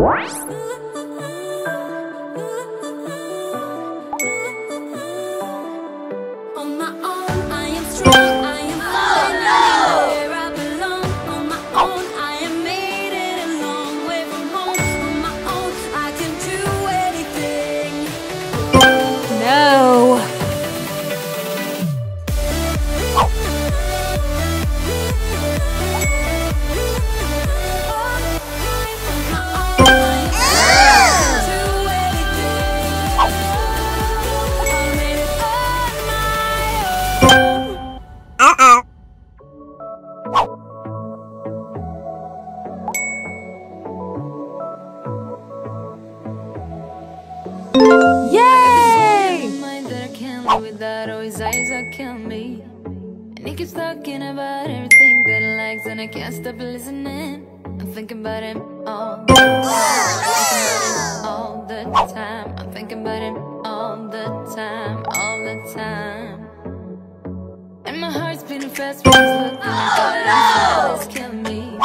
What? that always eyes are killing me. And he keeps talking about everything that he likes And I can't stop listening. I'm thinking about him all the time. All the time. I'm thinking about him all the time, all the time. And my heart's beating fast when he's looking oh, no! It's killing me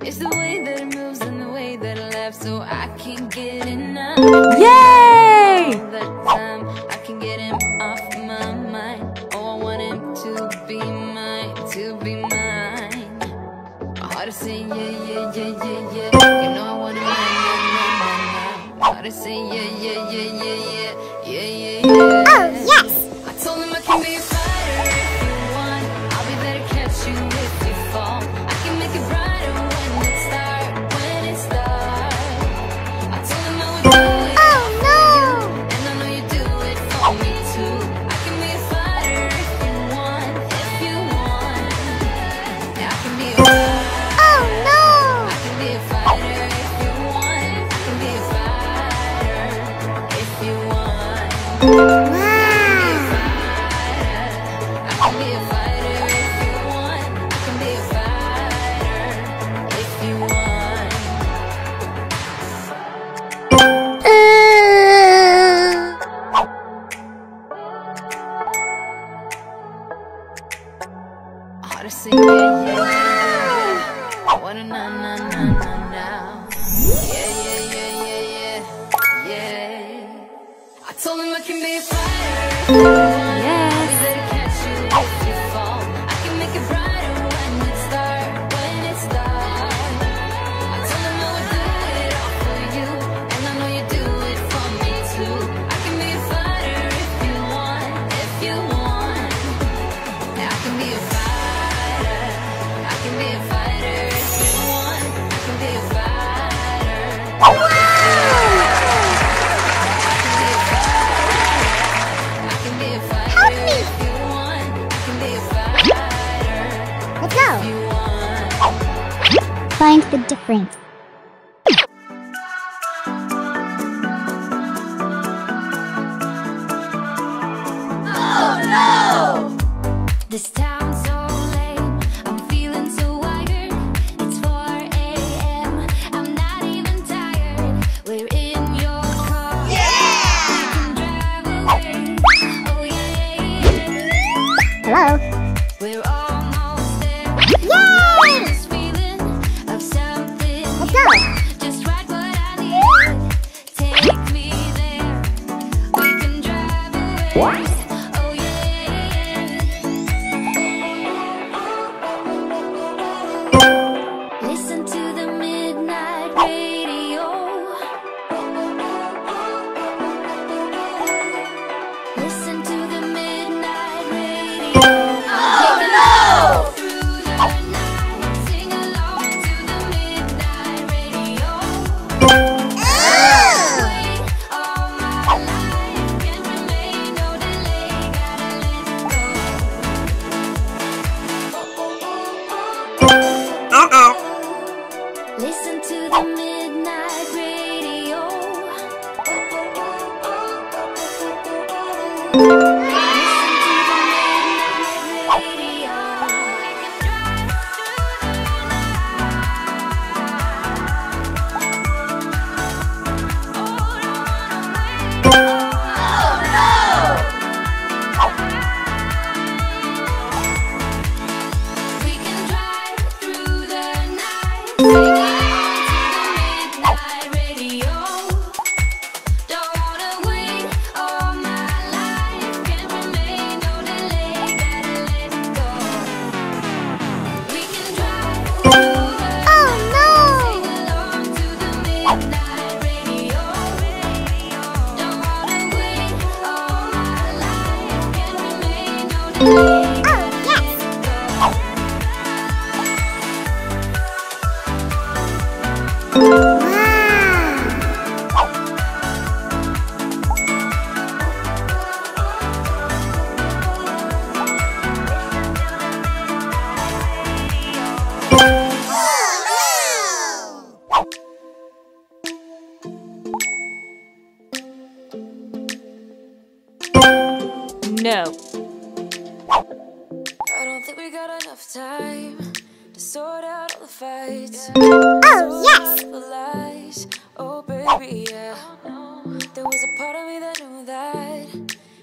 It's the way that it moves and the way that it laughs So I can't get enough. Yeah! I see it, yeah. the difference. Oh no! This time No. I don't think we got enough time to sort out all the fights. Oh, yes! Oh, baby, yeah. There was a part of me that knew that.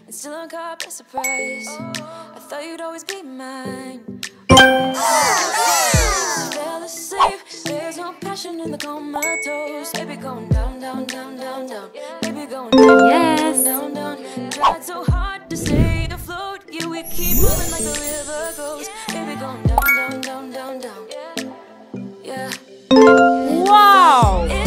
And still I'm caught by surprise. I thought you'd always be mine. Ah. There's no passion in the comatose. Baby, going down, down, down, down, down. Baby, going down, down, down, down. Tried so hard we keep moving like the river goes. Baby, going down, down, down, down, down. Yeah. Wow.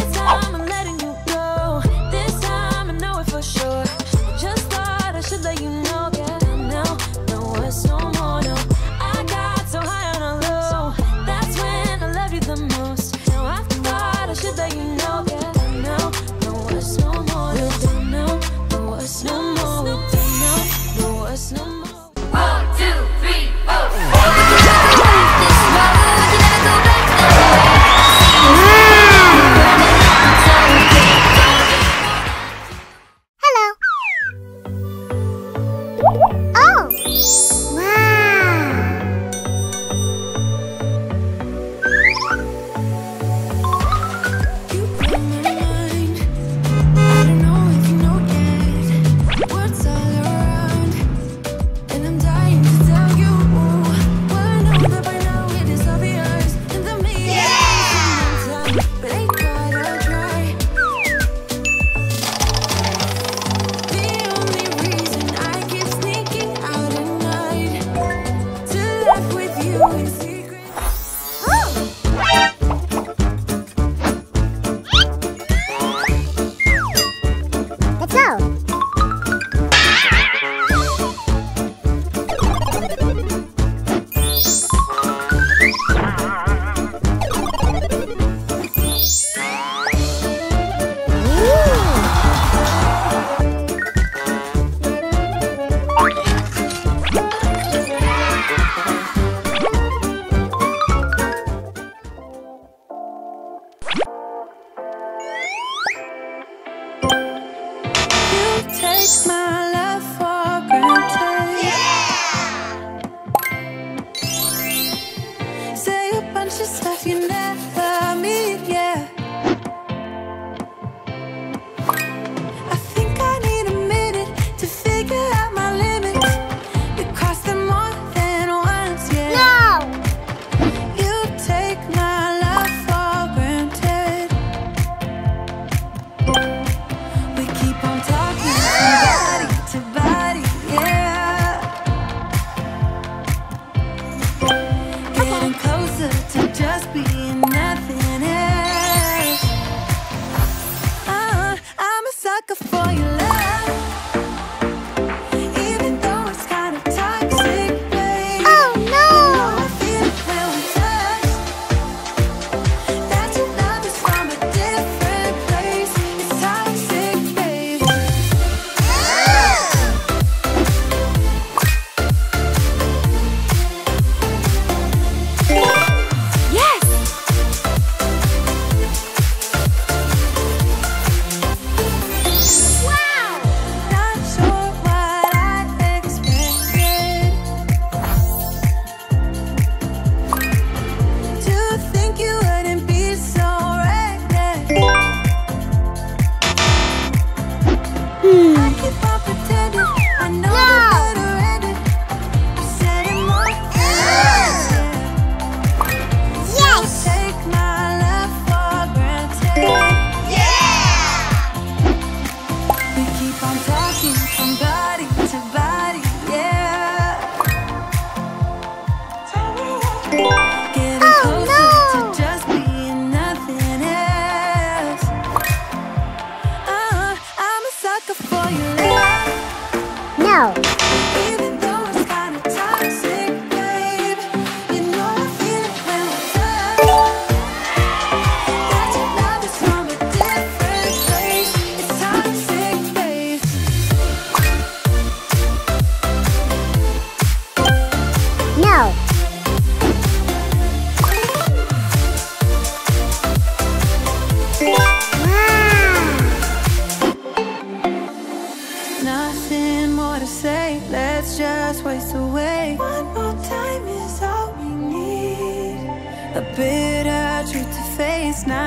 Bitter truth to face, not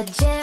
A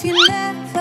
of you never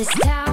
This town.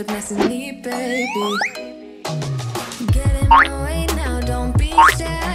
kept messing me, baby. Get in my way now, don't be shy.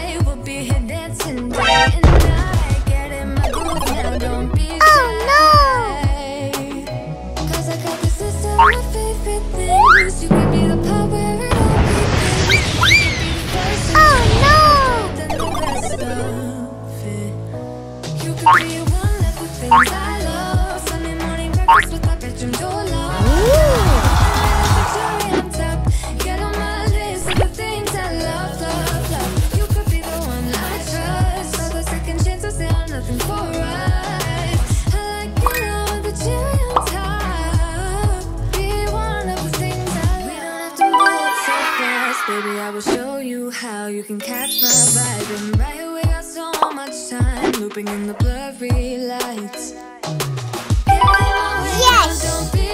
Bring in the blurry lights. Yes!